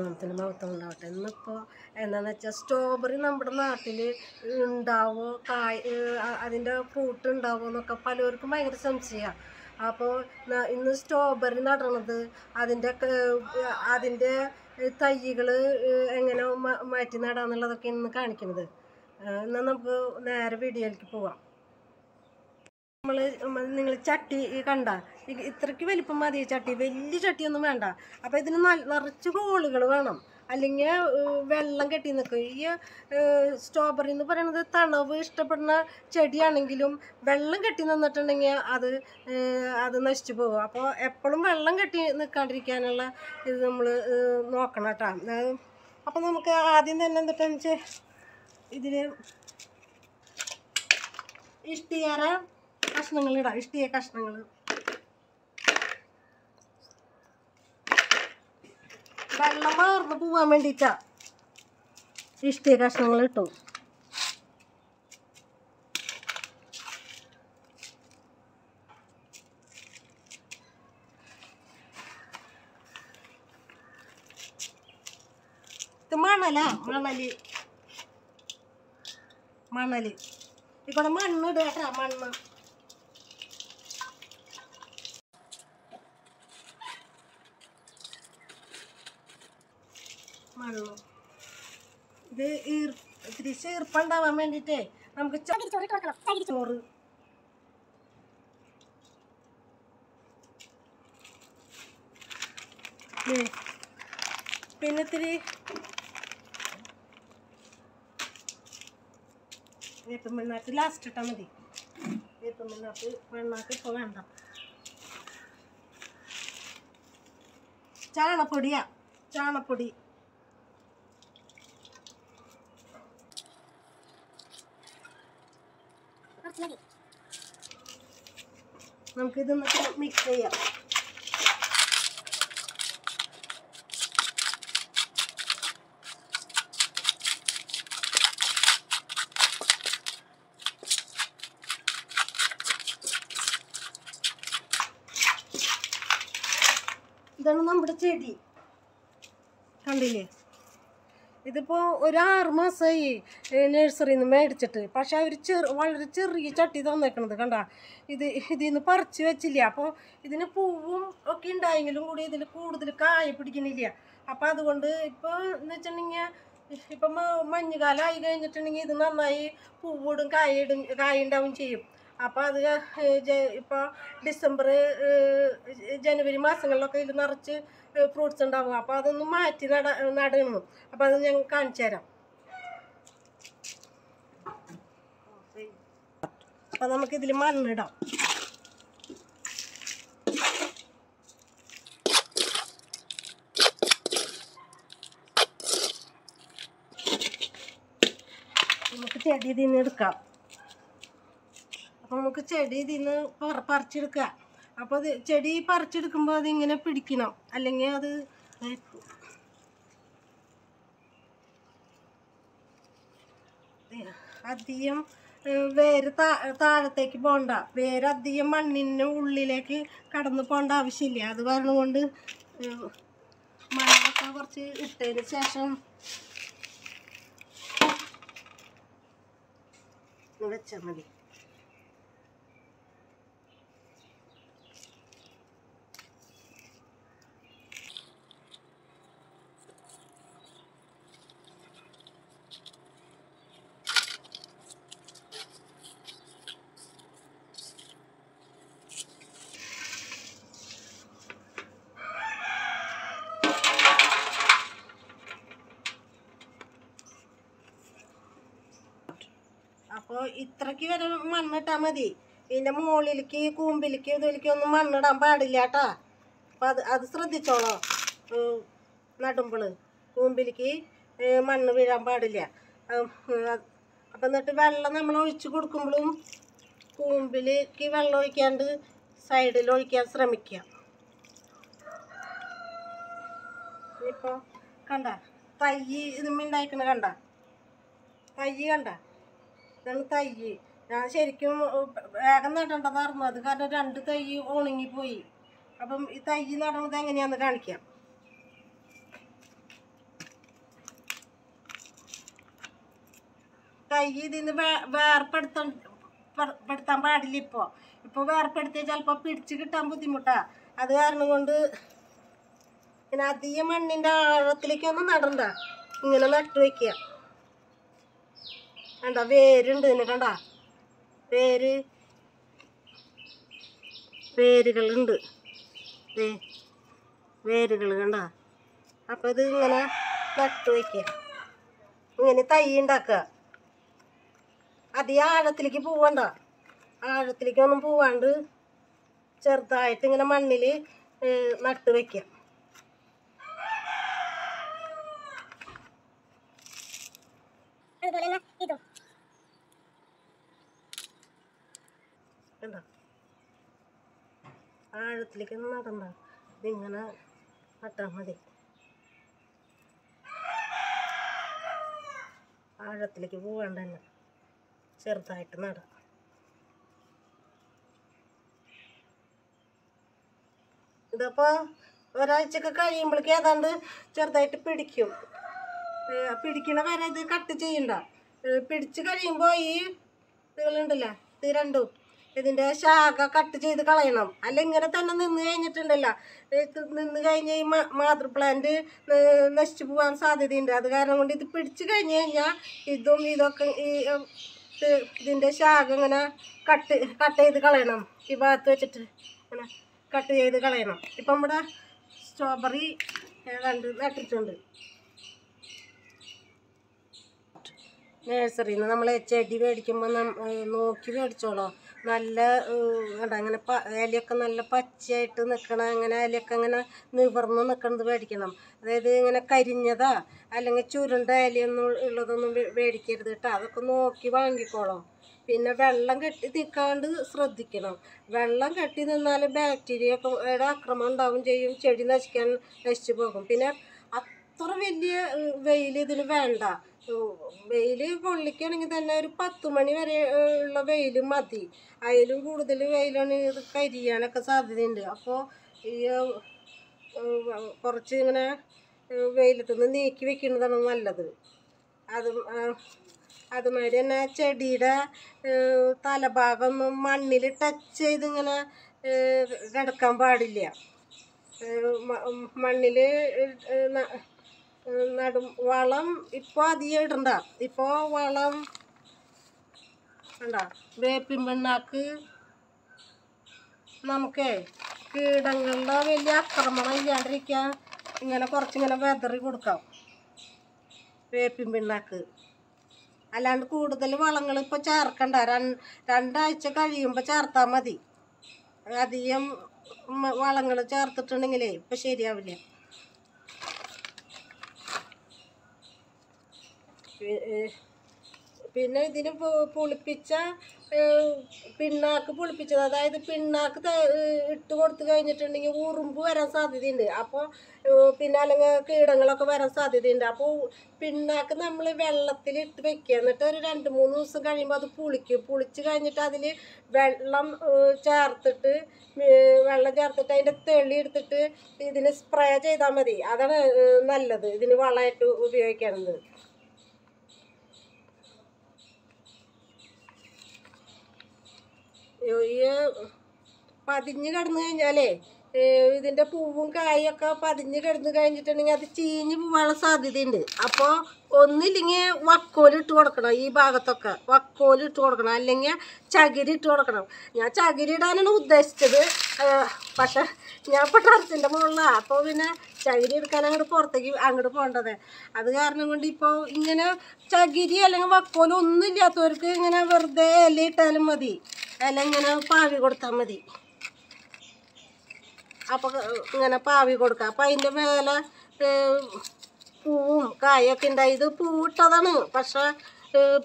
ഓണത്തിന് മഹത്വം ഉണ്ടാവട്ടെ. ഇന്നിപ്പോൾ എന്താണെന്ന് വെച്ചാൽ സ്ട്രോബെറി നമ്മുടെ നാട്ടിൽ ഉണ്ടാവോ? കായ് അതിന്റെ ഫ്രൂട്ട് ഉണ്ടാവോ എന്നൊക്കെ പലർക്കും ഭയങ്കര സംശയമാണ് അപ്പോൾ ഇന്ന് സ്ട്രോബെറി നടണത് അതിന്റെ അതിന്റെ തൈകൾ എങ്ങനെ മാറ്റി നടാന്നുള്ളതൊക്കെ ഇന്ന് കാണിക്കുന്നത്. എന്നാൽ നമുക്ക് നേരെ വീഡിയോയിലേക്ക് പോവാം. നമ്മൾ നിങ്ങൾ ചട്ടി കണ്ട? ഇത്രയ്ക്ക് വലിപ്പം മതി ചട്ടി. വലിയ ചട്ടിയൊന്നും വേണ്ട. അപ്പോൾ ഇതിന് നിറച്ച് ഹോളുകൾ വേണം. അല്ലെങ്കിൽ വെള്ളം കെട്ടി നിൽക്കും ഈ സ്ട്രോബെറി എന്ന് പറയുന്നത് തണവ് ഇഷ്ടപ്പെടുന്ന ചെടിയാണെങ്കിലും വെള്ളം കെട്ടി നിന്നിട്ടുണ്ടെങ്കിൽ അത് അത് നശിച്ചു പോകും. അപ്പോൾ എപ്പോഴും വെള്ളം കെട്ടി നിൽക്കാണ്ടിരിക്കാനുള്ള ഇത് നമ്മൾ നോക്കണം കേട്ടോ അപ്പോൾ നമുക്ക് ആദ്യം തന്നെ എന്തിട്ടാന്ന് വെച്ചാൽ ഇതിൽ ഇഷ്ടിയാര കഷ്ണങ്ങൾ ഇടാം ഇഷ്ടിയ കഷ്ണങ്ങൾ വെള്ളം മാർന്ന് പോവാൻ വേണ്ടിയിട്ടാ ഇഷ്ടിയ കഷ്ണങ്ങൾ ഇട്ടു. ഇത് മണലാ മണൽ. മണൽ. ഇവിടെ മണ്ണ് ഇടുക മണ്ണ്. മണ്ണ് ഇത് ഈർ ഇത്തിരി ഈർപ്പുണ്ടാവാൻ വേണ്ടിയിട്ടേ നമുക്ക് ചോറ്. പിന്നെ ഇത്തിരി വേപ്പം ലാസ്റ്റ് ഇട്ടാൽ മതി. വേപ്പം പിണ്ണാക്ക് ഇപ്പോൾ വേണ്ട. ചാണപ്പൊടിയാ. ചാണപ്പൊടി. നമുക്കിത് മിക്സ് ചെയ്യാം. ഇതാണ് നമ്മുടെ ചെടി. കണ്ടില്ലേ? ഇതിപ്പോ ഒരു ആറ് മാസമായി നഴ്സറിയിൽ നിന്ന് മേടിച്ചിട്ട്. പക്ഷെ അവർ ചെറു വളരെ ചെറിയ ചട്ടി തന്നേക്കണത് കണ്ട. ഇത് ഇതിൽ നിന്ന് പറിച്ച് വെച്ചില്ല. അപ്പോൾ ഇതിന് പൂവും ഒക്കെ ഉണ്ടായെങ്കിലും കൂടി ഇതിൽ കൂടുതൽ കായ പിടിക്കണില്ല. അപ്പോൾ അതുകൊണ്ട് ഇപ്പോൾ എന്ന് വെച്ചിട്ടുണ്ടെങ്കിൽ ഇപ്പം മഞ്ഞുകാലമായി കഴിഞ്ഞിട്ടുണ്ടെങ്കിൽ ഇത് നന്നായി പൂവിടും കായിടും കായ ഉണ്ടാവും ചെയ്യും. അപ്പോൾ അത് ഇപ്പോൾ ഡിസംബർ ജനുവരി മാസങ്ങളിലൊക്കെ ഇതിൽ നിറച്ച് ഫ്രൂട്ട്സ് ഉണ്ടാവും അപ്പോൾ അതൊന്ന് മാറ്റി നട നടണം. അപ്പോൾ അത് ഞാൻ കാണിച്ചു തരാം. അപ്പോൾ നമുക്കിതിൽ മണ്ണിടാം. നമുക്ക് ചെടി ഇതിൽ എടുക്കാം. അപ്പോൾ നമുക്ക് ചെടി ഇതിൽ നിന്ന് പറ അപ്പോൾ അത് ചെടി പറിച്ചെടുക്കുമ്പോൾ അതിങ്ങനെ പിടിക്കണം. അല്ലെങ്കിൽ അത് അധികം വേര് താ താഴത്തേക്ക് പോകണ്ട വേര് അധികം മണ്ണിന്റെ ഉള്ളിലേക്ക് കടന്നു പോകേണ്ട ആവശ്യമില്ല. അത് കാരണം കൊണ്ട് ഏഹ്, മണ്ണൊക്കെ കുറച്ച് ഇട്ടതിന് ശേഷം വെച്ചാൽ മതി അപ്പോൾ ഇത്രയ്ക്ക് വരെ മണ്ണിട്ടാൽ മതി. ഇതിന്റെ മുകളിലേക്ക് കൂമ്പിലേക്ക് ഇതിലേക്ക് ഒന്നും മണ്ണിടാൻ പാടില്ല കേട്ടാ അപ്പം അത് അത് ശ്രദ്ധിച്ചോളോ. നടുമ്പോൾ കൂമ്പിലേക്ക് മണ്ണ് വീഴാൻ പാടില്ല. അപ്പം എന്നിട്ട് വെള്ളം നമ്മൾ ഒഴിച്ച് കൊടുക്കുമ്പോഴും കൂമ്പിലേക്ക് വെള്ളം ഒഴിക്കാണ്ട് സൈഡിൽ ഒഴിക്കാൻ ശ്രമിക്കുക. ഇപ്പോൾ കണ്ട തൈ ഇതുമ്മ കണ്ട. തൈ കണ്ട. ഇതാണ് തൈ. ഞാൻ ശരിക്കും വേഗം നടണ്ടതായിരുന്നു അത് കാരണം രണ്ട് തൈ ഉണങ്ങിപ്പോയി. അപ്പം ഈ തൈ നടണത് എങ്ങനെയാന്ന് കാണിക്കാം. തൈ ഇതിന്ന് നിന്ന് പെടുത്താൻ പാടില്ല ഇപ്പോൾ ഇപ്പോൾ വേർപ്പെടുത്തിയാൽ ചിലപ്പോൾ പിടിച്ച് കിട്ടാൻ ബുദ്ധിമുട്ടാണ് അത് കാരണം കൊണ്ട് പിന്നെ അധികം മണ്ണിന്റെ ആഴത്തിലേക്കൊന്നും നടണ്ട. ഇങ്ങനെ നട്ടു വയ്ക്കുക കണ്ട വേരുണ്ട് ഇതിന് കണ്ട? വേര്. വേരുകളുണ്ട്. വേരുകൾ കണ്ട? അപ്പോൾ ഇത് ഇങ്ങനെ നട്ടു വയ്ക്കുക ഇങ്ങനെ തൈ ഉണ്ടാക്കുക. അധികം ആഴത്തിലേക്ക് പോവണ്ട. ആഴത്തിലേക്കൊന്നും പോവാണ്ട് ചെറുതായിട്ട് ഇങ്ങനെ മണ്ണിൽ നട്ട് വയ്ക്കുക അതുപോലെ തന്നെ ഇതും കണ്ടോ ആഴത്തിലേക്കൊന്നും നടണ്ട ഇതിങ്ങനെ നട്ടാൽ മതി. ആഴത്തിലേക്ക് പോകേണ്ട തന്നെ ചെറുതായിട്ട് നടാം. ഇതപ്പോൾ ഒരാഴ്ചയൊക്കെ കഴിയുമ്പോഴേക്ക് ഏതാണ്ട് ചെറുതായിട്ട് പിടിക്കും. പിടിക്കണ വരെ ഇത് കട്ട് ചെയ്യണ്ട. പിടിച്ച് കഴിയുമ്പോൾ ഈ ഇതുകളുണ്ടല്ലോ? ഇത് രണ്ടും. ഇതിന്റെ ശാഖ കട്ട് ചെയ്ത് കളയണം. അല്ല ഇങ്ങനെ തന്നെ നിന്ന് കഴിഞ്ഞിട്ടുണ്ടല്ലോ. നിന്ന് കഴിഞ്ഞ് ഈ മാതൃ പ്ലാന്റ് നശിച്ചു പോകാൻ സാധ്യതയുണ്ട്. അത് കാരണം കൊണ്ട് ഇത് പിടിച്ചു കഴിഞ്ഞ് കഴിഞ്ഞാൽ ഇതും ഇതൊക്കെ ഈ ഇതിന്റെ ശാഖ ഇങ്ങനെ കട്ട് കട്ട് ചെയ്ത് കളയണം. ഈ ഭാഗത്ത് വെച്ചിട്ട് ഇങ്ങനെ കട്ട് ചെയ്ത് കളയണം. ഇപ്പം നമ്മുടെ സ്ട്രോബെറി ഏതാണ്ട് നട്ടിട്ടുണ്ട്. നേഴ്സറിയിൽ നിന്ന് നമ്മൾ ചെടി മേടിക്കുമ്പോൾ നോക്കി മേടിച്ചോളോ. നല്ല എന്താ അങ്ങനെ ഇലയൊക്കെ നല്ല പച്ചയായിട്ട് നിൽക്കണ അങ്ങനെ ഇലയൊക്കെ അങ്ങനെ നിവർന്ന് നിൽക്കണത് മേടിക്കണം. അതായത് ഇങ്ങനെ കരിഞ്ഞതാ അല്ലെങ്കിൽ ചുരുണ്ട ഇലയൊന്നും ഉള്ളതൊന്നും മേടിക്കരുത് കേട്ടോ അതൊക്കെ നോക്കി വാങ്ങിക്കോളാം. പിന്നെ വെള്ളം കെട്ടി നിൽക്കാണ്ട് ശ്രദ്ധിക്കണം. വെള്ളം കെട്ടി നിന്നാൽ ബാക്ടീരിയ ഒക്കെ ആക്രമണം ഉണ്ടാവും ചെയ്യും ചെടി നശിക്കാൻ നശിച്ചു പോകും. പിന്നെ അത്ര വലിയ വെയിൽ ഇതിന് വേണ്ട. വെയിൽ കൊള്ളിക്കുകയാണെങ്കിൽ തന്നെ ഒരു പത്ത് മണി വരെ ഉള്ള വെയിൽ മതി. അതിലും കൂടുതൽ വെയിലാണെങ്കിൽ ഇത് കരിയാനൊക്കെ സാധ്യതയുണ്ട്. അപ്പോൾ ഈ കുറച്ച് ഇങ്ങനെ വെയിലത്തു നിന്ന് നീക്കി വെക്കുന്നതാണ് നല്ലത്. അത് അതുമാതിരി തന്നെ ചെടിയുടെ തലഭാഗം മണ്ണിൽ ടച്ച് ചെയ്ത് ഇങ്ങനെ കിടക്കാൻ പാടില്ല. മണ്ണിൽ നടും വളം ഇപ്പോൾ അധികം ഇടണ്ട. ഇപ്പോൾ വളം കണ്ട? വേപ്പിൻ പിണ്ണാക്ക് നമുക്കേ കീടങ്ങളുടെ വലിയ ആക്രമണം ഇല്ലാണ്ടിരിക്കാൻ ഇങ്ങനെ കുറച്ചിങ്ങനെ വെതറി കൊടുക്കാം. വേപ്പിൻ പിണ്ണാക്ക്. അല്ലാണ്ട് കൂടുതൽ വളങ്ങൾ ഇപ്പോൾ ചേർക്കണ്ട. രണ്ട് രണ്ടാഴ്ച കഴിയുമ്പോൾ ചേർത്താൽ മതി. അധികം വളങ്ങൾ ചേർത്തിട്ടുണ്ടെങ്കിലേ ഇപ്പം ശരിയാവില്ല പി- ഏഹ് പിന്നെ ഇതിന് പുളിപ്പിച്ച പിണ്ണാക്ക് പുളിപ്പിച്ചത്. അതായത് പിണ്ണാക്ക് ഇട്ട് കൊടുത്തു കഴിഞ്ഞിട്ടുണ്ടെങ്കിൽ ഉറുമ്പ് വരാൻ സാധ്യതയുണ്ട്. അപ്പോൾ പിന്നെ അല്ലെങ്കിൽ കീടങ്ങളൊക്കെ വരാൻ സാധ്യതയുണ്ട്. അപ്പോൾ പിണ്ണാക്ക് നമ്മൾ വെള്ളത്തിൽ ഇട്ട് വെക്കുക. എന്നിട്ട് ഒരു രണ്ട് മൂന്ന് ദിവസം കഴിയുമ്പോൾ അത് പുളിക്കും. പുളിച്ച് കഴിഞ്ഞിട്ട് അതിൽ വെള്ളം ചേർത്തിട്ട് വെള്ളം ചേർത്തിട്ട് അതിന്റെ തെളി എടുത്തിട്ട് ഇതിന് സ്പ്രേ ചെയ്താൽ മതി. അതാണ് നല്ലത്. ഇതിന് വളമായിട്ട് ഉപയോഗിക്കുന്നത് ഈ പതിഞ്ഞ് കിടന്നു കഴിഞ്ഞാലേ ഇതിന്റെ പൂവും കായൊക്കെ പതിഞ്ഞ് കിടന്നു കഴിഞ്ഞിട്ടുണ്ടെങ്കിൽ അത് ചീഞ്ഞ് പോകാനുള്ള സാധ്യതയുണ്ട്. അപ്പോൾ ഒന്നില്ലെങ്കിൽ വക്കോലിട്ട് കൊടുക്കണം ഈ ഭാഗത്തൊക്കെ. വക്കോലിട്ട് കൊടുക്കണം. അല്ലെങ്കിൽ ചകിരി ഇട്ട് കൊടുക്കണം. ഞാൻ ചകിരി ഇടാനാണ് ഉദ്ദേശിച്ചത്. പക്ഷെ ഞാൻ ഇപ്പോൾ ടെറസിന്റെ മുകളിലാണ് അപ്പോൾ പിന്നെ ചകിരി എടുക്കാൻ അങ്ങോട്ട് പുറത്തേക്ക് അങ്ങോട്ട് പോകേണ്ടത്. അത് കാരണം കൊണ്ട് ഇപ്പോൾ ഇങ്ങനെ ചകിരി അല്ലെങ്കിൽ വക്കോലും ഒന്നും ഇല്ലാത്തവർക്ക് ഇങ്ങനെ വെറുതെ ഇല ഇട്ടാലും മതി. ഇല ഇങ്ങനെ പാവി കൊടുത്താൽ മതി. അപ്പോൾ ഇങ്ങനെ പാവി കൊടുക്കുക അപ്പം അതിന്റെ മേലെ പൂവും കായൊക്കെ ഉണ്ടായി ഇത് പൂവിട്ടതാണ്. പക്ഷെ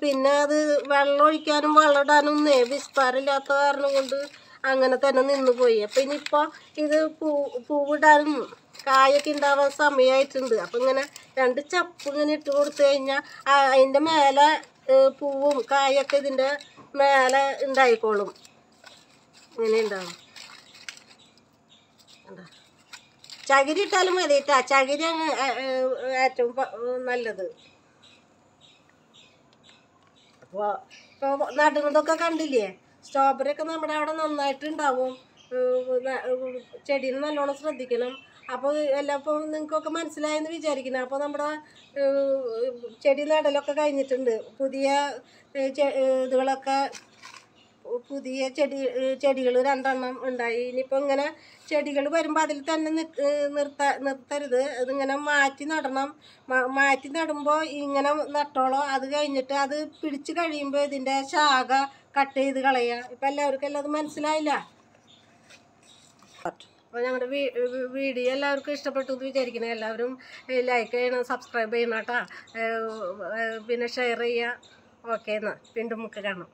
പിന്നെ അത് വെള്ളം ഒഴിക്കാനും വെള്ളം ഇടാനും ഒന്നേ വിസ്താരമില്ലാത്ത കാരണം കൊണ്ട് അങ്ങനെ തന്നെ നിന്ന് പോയി. അപ്പം ഇനിയിപ്പോൾ ഇത് പൂ പൂവിടാനും കായൊക്കെ ഉണ്ടാവാൻ സമയമായിട്ടുണ്ട് അപ്പം ഇങ്ങനെ രണ്ട് ചപ്പ് ഇങ്ങനെ ഇട്ട് കൊടുത്തു കഴിഞ്ഞാൽ അതിന്റെ മേലെ പൂവും കായൊക്കെ ഇതിന്റെ മേലെ ഉണ്ടായിക്കോളും ഇങ്ങനെ ഉണ്ടാവും? ചകിരി ഇട്ടാലും മതി കേട്ടോ ചകിരി ഏറ്റവും നല്ലത്. അപ്പോൾ ഇപ്പോൾ നടുന്നതൊക്കെ കണ്ടില്ലേ? സ്ട്രോബെറി ഒക്കെ നമ്മുടെ അവിടെ നന്നായിട്ട് ഉണ്ടാവും ചെടീനെ നല്ലോണം ശ്രദ്ധിക്കണം. അപ്പോൾ എല്ലാം ഇപ്പോൾ നിങ്ങൾക്കൊക്കെ മനസ്സിലായെന്ന് വിചാരിക്കണം അപ്പോൾ നമ്മുടെ ചെടി നടലൊക്കെ കഴിഞ്ഞിട്ടുണ്ട്. പുതിയ ഇതുകളൊക്കെ പുതിയ ചെടി ചെടികൾ രണ്ടെണ്ണം ഉണ്ടായി. ഇനിയിപ്പോൾ ഇങ്ങനെ ചെടികൾ വരുമ്പോൾ അതിൽ തന്നെ നിർത്ത നിർത്തരുത്. അതിങ്ങനെ മാറ്റി നടണം. മാറ്റി നടുമ്പോൾ ഇങ്ങനെ നട്ടോളോ. അത് കഴിഞ്ഞിട്ട് അത് പിടിച്ച് കഴിയുമ്പോൾ ഇതിന്റെ ശാഖ കട്ട് ചെയ്ത് കളയുക ഇപ്പം എല്ലാവർക്കും എല്ലാം അത് മനസ്സിലായില്ല? അപ്പോൾ ഞങ്ങളുടെ വീഡിയോ എല്ലാവർക്കും ഇഷ്ടപ്പെട്ടു എന്ന് വിചാരിക്കണം എല്ലാവരും ലൈക്ക് ചെയ്യണം സബ്സ്ക്രൈബ് ചെയ്യണം കേട്ടോ. പിന്നെ ഷെയർ ചെയ്യുക ഓക്കെ എന്നാൽ വീണ്ടും നമുക്ക് കാണാം.